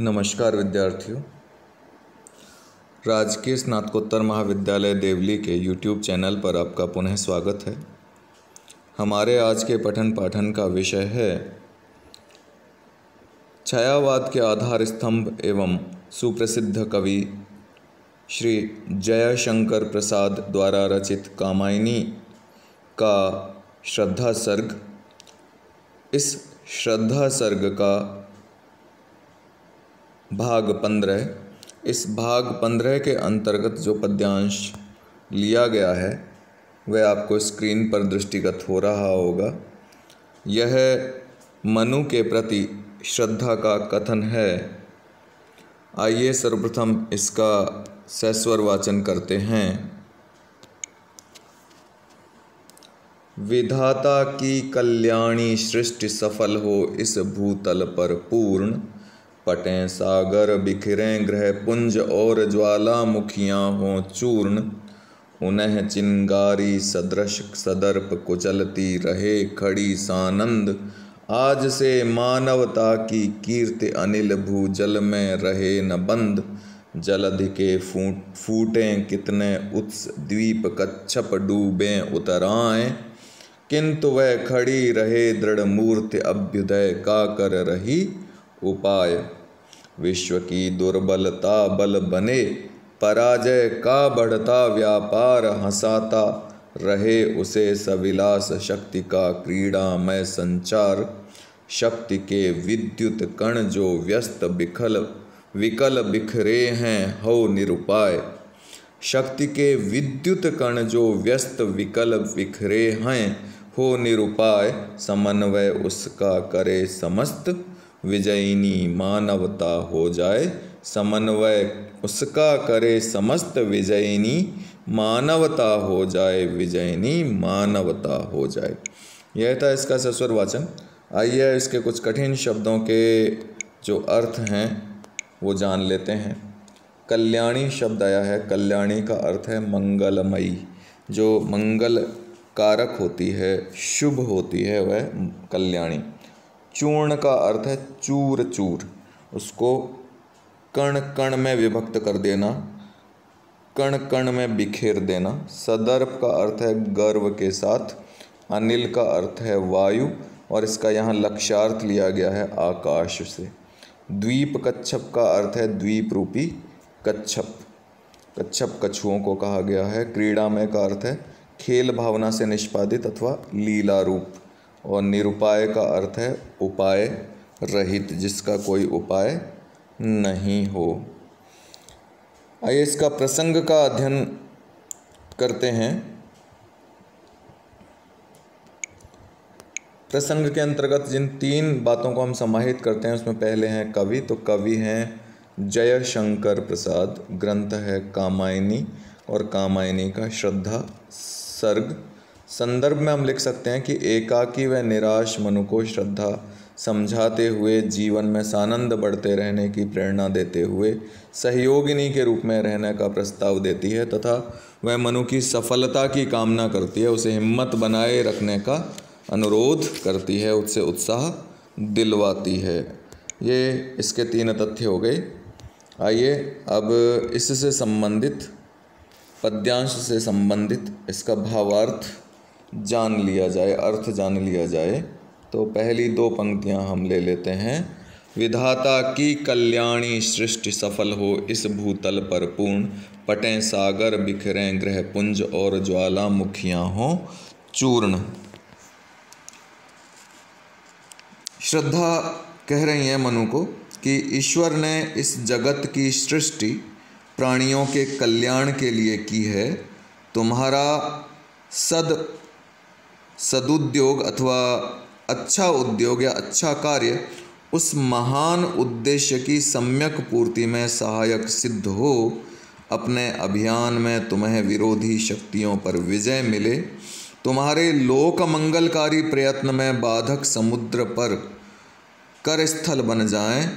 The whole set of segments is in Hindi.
नमस्कार विद्यार्थियों। राजकीय स्नातकोत्तर महाविद्यालय देवली के यूट्यूब चैनल पर आपका पुनः स्वागत है। हमारे आज के पठन पाठन का विषय है, छायावाद के आधार स्तंभ एवं सुप्रसिद्ध कवि श्री जयशंकर प्रसाद द्वारा रचित कामायनी का श्रद्धा सर्ग इस श्रद्धा सर्ग का भाग पंद्रह इस भाग पंद्रह के अंतर्गत जो पद्यांश लिया गया है, वह आपको स्क्रीन पर दृष्टिगत हो रहा होगा। यह मनु के प्रति श्रद्धा का कथन है। आइए सर्वप्रथम इसका सस्वर वाचन करते हैं। विधाता की कल्याणी सृष्टि सफल हो इस भूतल पर पूर्ण। पटें सागर बिखरें ग्रह पुंज और ज्वालामुखियाँ हों चूर्ण। उन्हें चिंगारी सदृश सदर्प कुचलती रहे खड़ी सानंद। आज से मानवता की कीर्ति अनिल भूजल में रहे न बंद। जलधि के फूट, फूटें कितने उत्स द्वीप कच्छप डूबे उतराएँ। किंतु वह खड़ी रहे दृढ़ मूर्ति अभ्युदय का कर रही। उपाय। विश्व की दुर्बलता बल बने, पराजय का बढ़ता व्यापार हंसाता, रहे उसे सविलास शक्ति का क्रीड़ामय संचार। शक्ति के विद्युत कण जो व्यस्त बिखल, विकल बिखरे हैं, हो निरुपाय। शक्ति के विद्युत कण जो व्यस्त विकल बिखरे हैं, हो निरुपाय। समन्वय उसका करे समस्त विजयिनी मानवता हो जाए। समन्वय उसका करे समस्त विजयिनी। मानवता हो जाए विजयिनी, मानवता हो जाए। यह था इसका सस्वर वाचन। आइए इसके कुछ कठिन शब्दों के जो अर्थ हैं, वो जान लेते हैं। कल्याणी शब्द आया है। कल्याणी का अर्थ है मंगलमयी। जो मंगल कारक होती है, शुभ होती है, वह कल्याणी। चूर्ण का अर्थ है चूर चूर। उसको कण कण में विभक्त कर देना, कण कण में बिखेर देना। सदर्भ का अर्थ है गर्व के साथ, अनिल का अर्थ है वायु, और इसका यहाँ लक्ष्यार्थ लिया गया है आकाश से। द्वीप कच्छप का अर्थ है द्वीप रूपी कच्छप। कच्छप कछुओं को कहा गया है। क्रीड़ा में का अर्थ है खेल भावना से निष्पादित अथवा लीला रूप। और निरुपाय का अर्थ है उपाय रहित, जिसका कोई उपाय नहीं हो। आइए इसका प्रसंग का अध्ययन करते हैं। प्रसंग के अंतर्गत जिन तीन बातों को हम समाहित करते हैं, उसमें पहले हैं कवि तो कवि हैं जयशंकर प्रसाद, ग्रंथ है कामायनी और कामायनी का श्रद्धा, सर्ग संदर्भ में हम लिख सकते हैं कि एकाकी व निराश मनु को श्रद्धा समझाते हुए जीवन में सानंद बढ़ते रहने की प्रेरणा देते हुए सहयोगिनी के रूप में रहने का प्रस्ताव देती है तथा वह मनु की सफलता की कामना करती है, उसे हिम्मत बनाए रखने का अनुरोध करती है, उससे उत्साह दिलवाती है। ये इसके तीन तथ्य हो गए। आइए अब इससे संबंधित, पद्यांश से संबंधित इसका भावार्थ जान लिया जाए, अर्थ जान लिया जाए तो पहली दो पंक्तियाँ हम ले लेते हैं। विधाता की कल्याणी सृष्टि सफल हो, इस भूतल पर पूर्ण। पटें सागर बिखरें, ग्रह पुंज और ज्वालामुखियाँ हों। चूर्ण। श्रद्धा कह रही है मनु को कि ईश्वर ने इस जगत की सृष्टि प्राणियों के कल्याण के लिए की है। तुम्हारा सद सदुद्योग अथवा अच्छा उद्योग या अच्छा कार्य उस महान उद्देश्य की सम्यक पूर्ति में सहायक सिद्ध हो, अपने अभियान में तुम्हें विरोधी शक्तियों पर विजय मिले, तुम्हारे लोक मंगलकारी प्रयत्न में बाधक समुद्र पर कर स्थल बन जाएँ,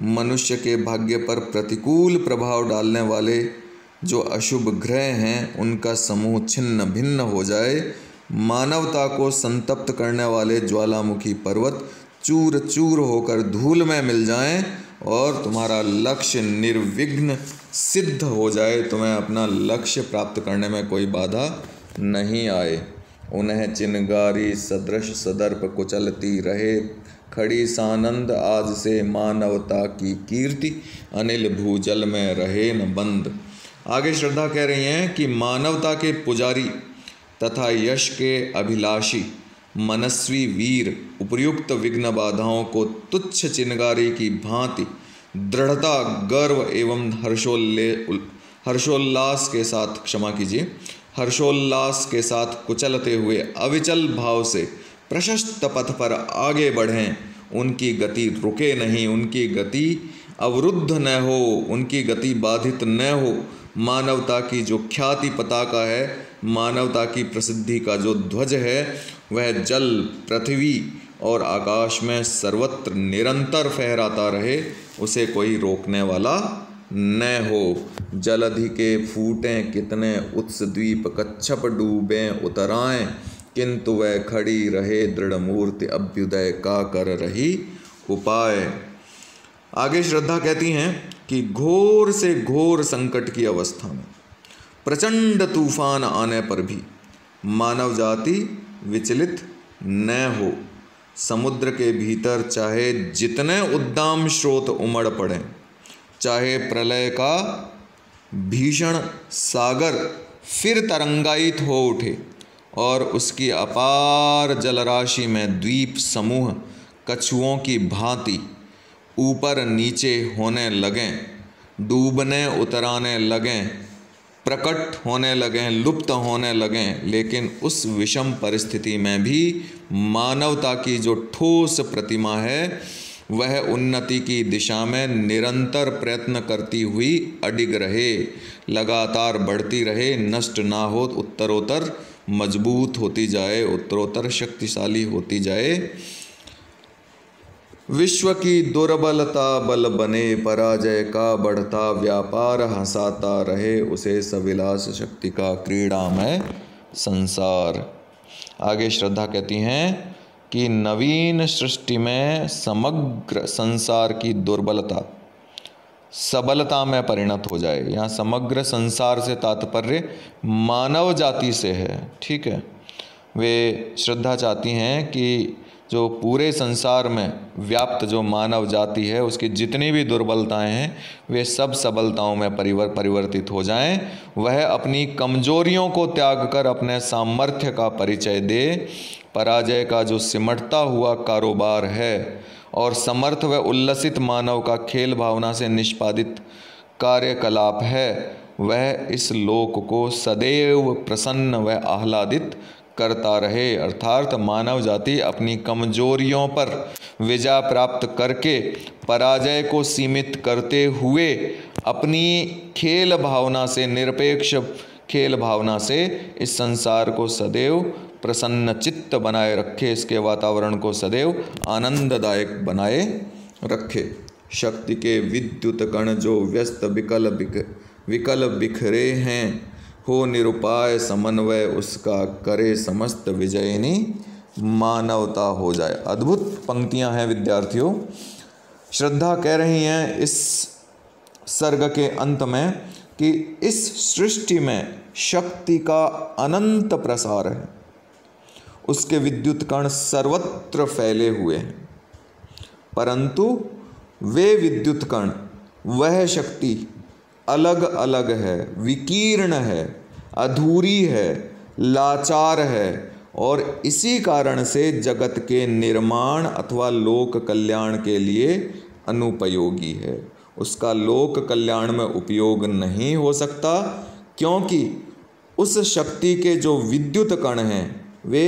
मनुष्य के भाग्य पर प्रतिकूल प्रभाव डालने वाले जो अशुभ ग्रह हैं, उनका समूह छिन्न भिन्न हो जाए मानवता को संतप्त करने वाले ज्वालामुखी पर्वत चूर चूर होकर धूल में मिल जाएँ और तुम्हारा लक्ष्य निर्विघ्न सिद्ध हो जाए। तुम्हें अपना लक्ष्य प्राप्त करने में कोई बाधा नहीं आए। उन्हें चिनगारी सदृश, सदर्प कुचलती रहे खड़ी सानंद आज से मानवता की कीर्ति, अनिल भूजल में रहे न बंद। आगे श्रद्धा कह रही हैं कि मानवता के पुजारी तथा यश के अभिलाषी, मनस्वी वीर, उपयुक्त विघ्न बाधाओं को तुच्छ चिनगारी की भांति, दृढ़ता, गर्व एवं हर्षोल्ले, हर्षोल्लास के साथ, क्षमा कीजिए, हर्षोल्लास के साथ कुचलते हुए अविचल भाव से प्रशस्त पथ पर आगे बढ़ें। उनकी गति रुके नहीं, उनकी गति अवरुद्ध न हो, उनकी गति बाधित न हो मानवता की जो ख्याति पताका है, मानवता की प्रसिद्धि का जो ध्वज है, वह जल, पृथ्वी और आकाश में सर्वत्र निरंतर फहराता रहे, उसे कोई रोकने वाला न हो। जलधि के फूटें कितने उत्स द्वीप कच्छप डूबे, उतराएँ, किंतु वह खड़ी रहे, दृढ़ मूर्ति अभ्युदय का कर रही उपाय। आगे श्रद्धा कहती हैं कि घोर से घोर संकट की अवस्था में, प्रचंड तूफ़ान आने पर भी मानव जाति विचलित न हो। समुद्र के भीतर चाहे जितने उद्दाम स्रोत उमड़ पड़े, चाहे प्रलय का भीषण सागर फिर तरंगायित हो उठे और उसकी अपार जलराशि में द्वीप समूह कछुओं की भांति ऊपर नीचे होने लगें, डूबने उतराने लगें, प्रकट होने लगें, लुप्त होने लगें, लेकिन उस विषम परिस्थिति में भी मानवता की जो ठोस प्रतिमा है, वह उन्नति की दिशा में निरंतर प्रयत्न करती हुई अडिग रहे, लगातार बढ़ती रहे, नष्ट ना हो, उत्तरोत्तर मज़बूत होती जाए, उत्तरोत्तर शक्तिशाली होती जाए। विश्व की दुर्बलता बल बने, पराजय का बढ़ता व्यापार, हंसाता रहे, उसे सविलास शक्ति का क्रीड़ा में संसार। आगे श्रद्धा कहती हैं कि नवीन सृष्टि में समग्र संसार की दुर्बलता सबलता में परिणत हो जाए। यहाँ समग्र संसार से तात्पर्य मानव जाति से है, ठीक है? वे श्रद्धा चाहती हैं कि जो पूरे संसार में व्याप्त जो मानव जाति है, उसकी जितनी भी दुर्बलताएँ हैं, वे सब सबलताओं में परिवर, परिवर्तित हो जाएँ। वह अपनी कमजोरियों को त्याग कर अपने सामर्थ्य का परिचय दे। पराजय का जो सिमटता हुआ कारोबार है और समर्थ व उल्लसित मानव का खेल भावना से निष्पादित कार्यकलाप है, वह इस लोक को सदैव प्रसन्न व आह्लादित करता रहे, अर्थात मानव जाति अपनी कमजोरियों पर विजय प्राप्त करके पराजय को सीमित करते हुए अपनी खेल भावना से, निरपेक्ष खेल भावना से इस संसार को सदैव प्रसन्न चित्त बनाए रखे, इसके वातावरण को सदैव आनंददायक बनाए रखे। शक्ति के विद्युत कण जो व्यस्त विकल बिक, विकल बिखरे हैं हो निरुपाय समन्वय उसका करे समस्त विजयनी मानवता हो जाए। अद्भुत पंक्तियाँ हैं विद्यार्थियों। श्रद्धा कह रही हैं इस सर्ग के अंत में कि इस सृष्टि में शक्ति का अनंत प्रसार है। उसके विद्युत कण सर्वत्र फैले हुए हैं। परंतु वे विद्युत कण, वह शक्ति अलग अलग है, विकीर्ण है। अधूरी है, लाचार है और इसी कारण से जगत के निर्माण अथवा लोक कल्याण के लिए अनुपयोगी है। उसका लोक कल्याण में उपयोग नहीं हो सकता क्योंकि उस शक्ति के जो विद्युत कण हैं, वे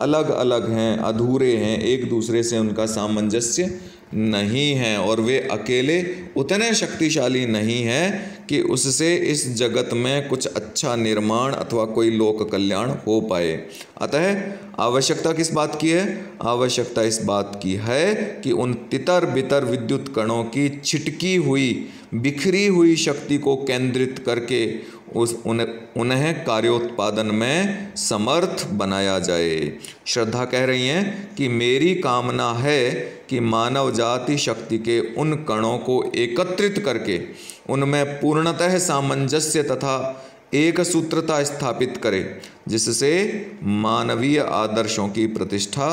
अलग अलग हैं, अधूरे हैं, एक दूसरे से उनका सामंजस्य नहीं है और वे अकेले उतने शक्तिशाली नहीं हैं कि उससे इस जगत में कुछ अच्छा निर्माण अथवा कोई लोक कल्याण हो पाए। अतः आवश्यकता किस बात की है? आवश्यकता इस बात की है कि उन तितर बितर विद्युत कणों की छिटकी हुई, बिखरी हुई शक्ति को केंद्रित करके उस उन्हें उन्हें कार्योत्पादन में समर्थ बनाया जाए। श्रद्धा कह रही हैं कि मेरी कामना है कि मानव जाति शक्ति के उन कणों को एकत्रित करके उनमें पूर्णतः सामंजस्य तथा एक सूत्रता स्थापित करे, जिससे मानवीय आदर्शों की प्रतिष्ठा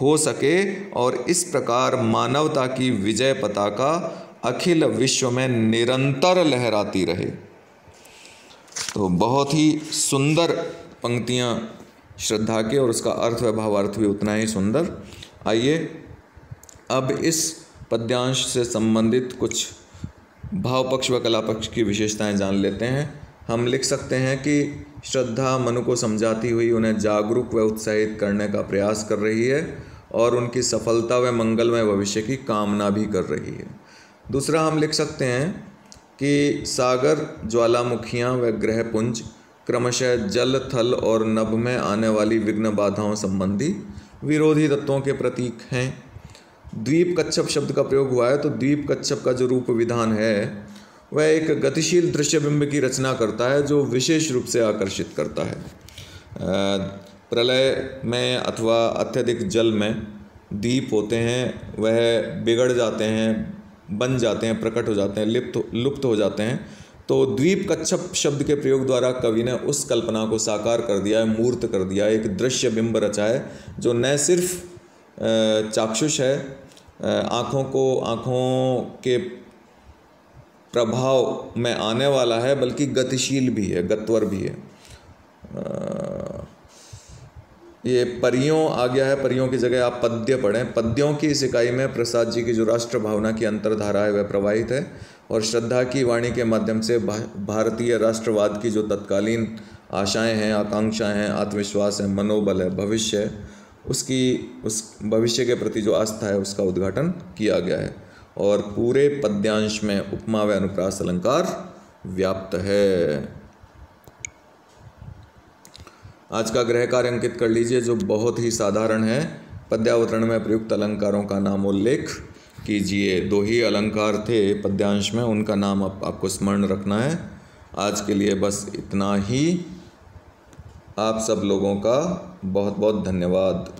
हो सके और इस प्रकार मानवता की विजय पताका अखिल विश्व में निरंतर लहराती रहे। तो बहुत ही सुंदर पंक्तियाँ श्रद्धा के और उसका अर्थ व भावार्थ भी उतना ही सुंदर। आइए, अब इस पद्यांश से संबंधित कुछ भाव पक्ष व कला पक्ष की विशेषताएँ जान लेते हैं। हम लिख सकते हैं कि श्रद्धा मनु को समझाती हुई उन्हें जागरूक व उत्साहित करने का प्रयास कर रही है और उनकी सफलता व मंगलमय भविष्य की कामना भी कर रही है। दूसरा हम लिख सकते हैं कि सागर, ज्वालामुखियाँ व ग्रहपुंज क्रमशः जल, थल और नभ में आने वाली विघ्न बाधाओं संबंधी विरोधी तत्वों के प्रतीक हैं। द्वीप कच्छप शब्द का प्रयोग हुआ है तो द्वीप कच्छप का जो रूप विधान है, वह एक गतिशील दृश्य बिंब की रचना करता है, जो विशेष रूप से आकर्षित करता है। प्रलय में अथवा अत्यधिक जल में द्वीप होते हैं, वह बिगड़ जाते हैं, बन जाते हैं, प्रकट हो जाते हैं, लिप्त, लुप्त हो जाते हैं। तो द्वीप कच्छप शब्द के प्रयोग द्वारा कवि ने उस कल्पना को साकार कर दिया है, मूर्त कर दिया एक दृश्य बिंब रचा है, जो न सिर्फ़ चाक्षुष है आँखों को, आँखों के प्रभाव में आने वाला है, बल्कि गतिशील भी है, गत्वर भी है। ये परियों, आ गया है, परियों की जगह आप पद्य पढ़ें। पद्यों की इस इकाई में प्रसाद जी की जो राष्ट्र भावना की अंतरधारा है, वह प्रवाहित है, और श्रद्धा की वाणी के माध्यम से भारतीय राष्ट्रवाद की जो तत्कालीन आशाएँ हैं, आकांक्षाएँ हैं, आत्मविश्वास है, मनोबल है, भविष्य है उसकी उस भविष्य के प्रति जो आस्था है उसका उद्घाटन किया गया है। और पूरे पद्यांश में उपमा व अनुप्रास अलंकार व्याप्त है। आज का ग्रह कार्य अंकित कर लीजिए जो बहुत ही साधारण है। पद्यावतरण में प्रयुक्त अलंकारों का नाम उल्लेख कीजिए। दो ही अलंकार थे पद्यांश में उनका नाम आप, आपको स्मरण रखना है। आज के लिए बस इतना ही। आप सब लोगों का बहुत बहुत धन्यवाद।